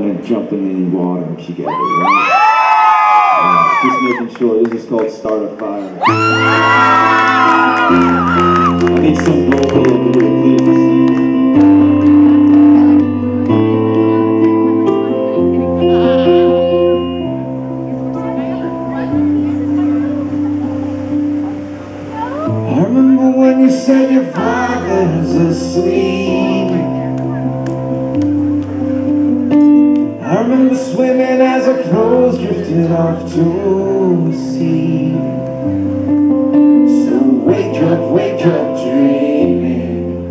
gonna jump in any water together, right? Uh, just making sure. This is called Start a Fire. I need some vocal please. I remember when you said your father's asleep. I swimming as our clothes drifted off to sea. So wake up, wake up, dreaming,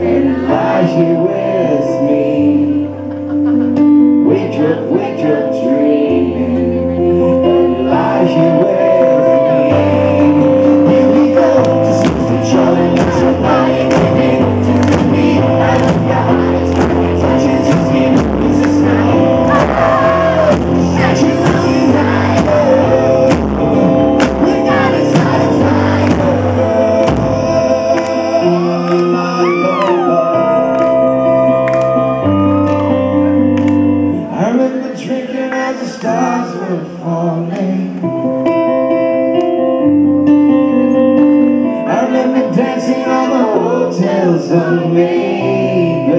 and lie here with me. Wake up, wake up, dreaming, stars were falling. I remember dancing on the hotels on Mayberry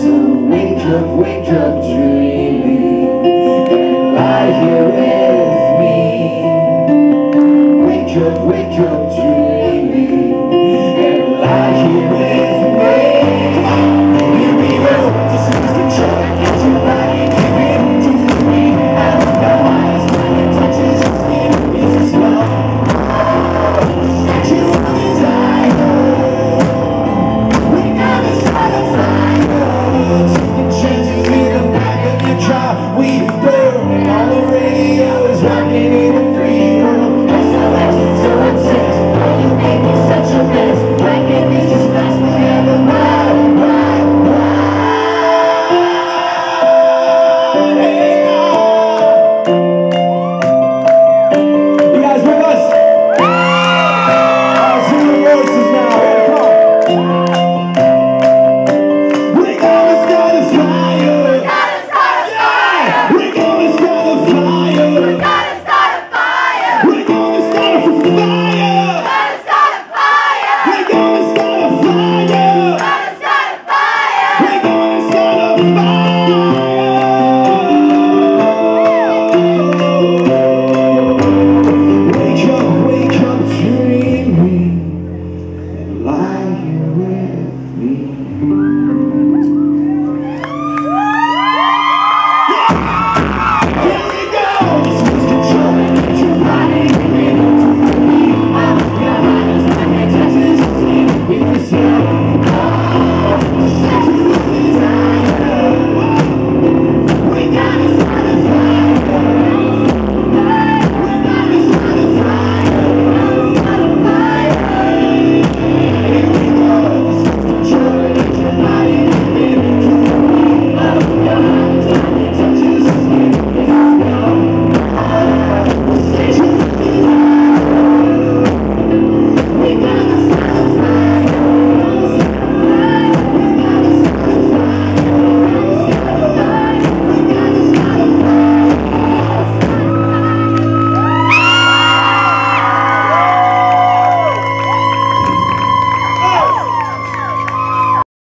So wake up, wake up dreaming. And lie here with me. Wake up, wake up dreaming. And lie here